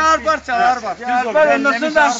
Güzel parçalar var. Alper ondan sonra